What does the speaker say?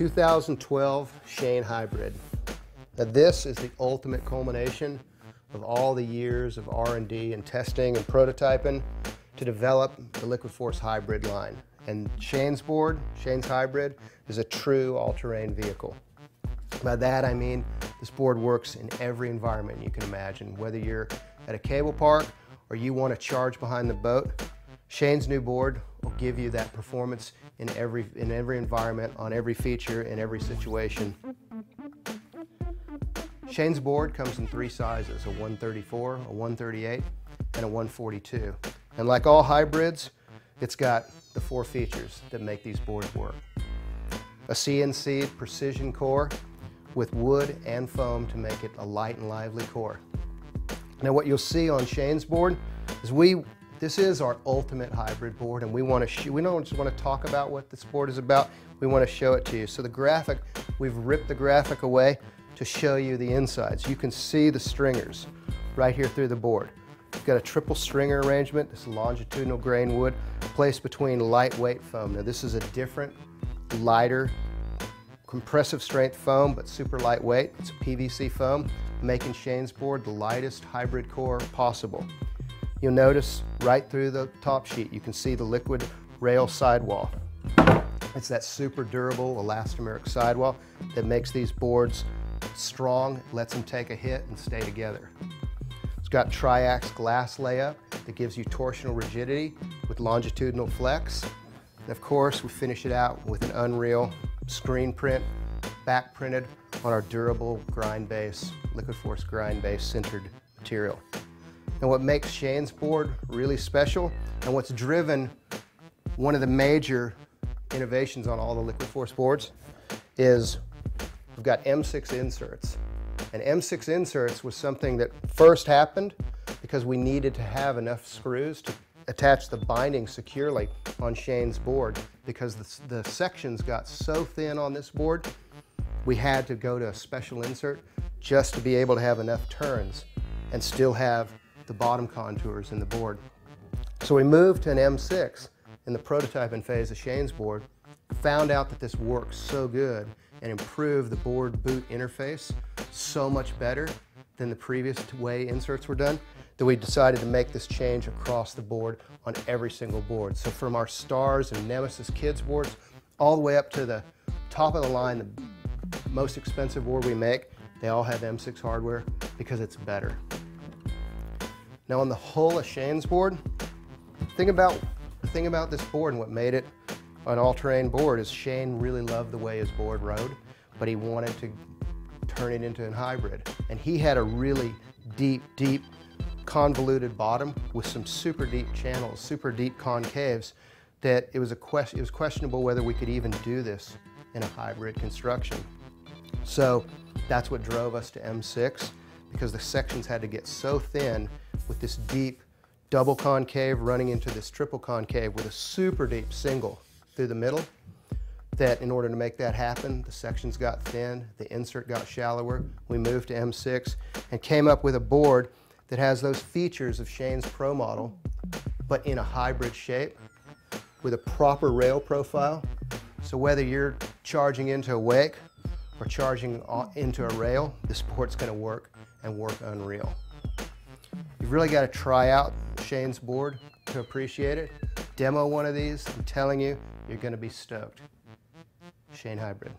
2012 Shane Hybrid. Now this is the ultimate culmination of all the years of R&D and testing and prototyping to develop the Liquid Force Hybrid line. And Shane's board, Shane's Hybrid, is a true all-terrain vehicle. By that I mean this board works in every environment you can imagine, whether you're at a cable park or you want to charge behind the boat, Shane's new board give you that performance in every, in every environment, on every feature, in every situation. Shane's board comes in three sizes, a 134, a 138, and a 142. And like all hybrids, it's got the four features that make these boards work. A CNC precision core with wood and foam to make it a light and lively core. Now what you'll see on Shane's board is we this is our ultimate hybrid board and we want to we don't just want to talk about what this board is about, we want to show it to you. So the graphic, we've ripped the graphic away to show you the insides. You can see the stringers right here through the board. We've got a triple stringer arrangement, this longitudinal grain wood placed between lightweight foam. Now this is a different, lighter, compressive strength foam, but super lightweight. It's a PVC foam, making Shane's board the lightest hybrid core possible. You'll notice right through the top sheet, you can see the liquid rail sidewall. It's that super durable elastomeric sidewall that makes these boards strong, lets them take a hit and stay together. It's got triax glass layup that gives you torsional rigidity with longitudinal flex. And of course, we finish it out with an Unreal screen print, back printed on our durable grind base, liquid force grind base sintered material. And what makes Shane's board really special and what's driven one of the major innovations on all the liquid force boards is we've got M6 inserts. And M6 inserts was something that first happened because we needed to have enough screws to attach the binding securely on Shane's board because the, the sections got so thin on this board, we had to go to a special insert just to be able to have enough turns and still have the bottom contours in the board. So we moved to an M6 in the prototyping phase of Shane's board, found out that this works so good and improved the board boot interface so much better than the previous way inserts were done that we decided to make this change across the board on every single board. So from our Stars and Nemesis Kids boards all the way up to the top of the line, the most expensive board we make, they all have M6 hardware because it's better. Now on the hull of Shane's board, think about, the thing about this board and what made it an all-terrain board is Shane really loved the way his board rode, but he wanted to turn it into a hybrid. And he had a really deep, deep, convoluted bottom with some super deep channels, super deep concaves, that it was, a question, it was questionable whether we could even do this in a hybrid construction. So that's what drove us to M6 because the sections had to get so thin with this deep double concave running into this triple concave with a super deep single through the middle that in order to make that happen, the sections got thin, the insert got shallower. We moved to M6 and came up with a board that has those features of Shane's Pro model, but in a hybrid shape with a proper rail profile. So whether you're charging into a wake or charging into a rail, this board's gonna work and work unreal. You've really got to try out Shane's board to appreciate it. Demo one of these, I'm telling you, you're going to be stoked. Shane Hybrid.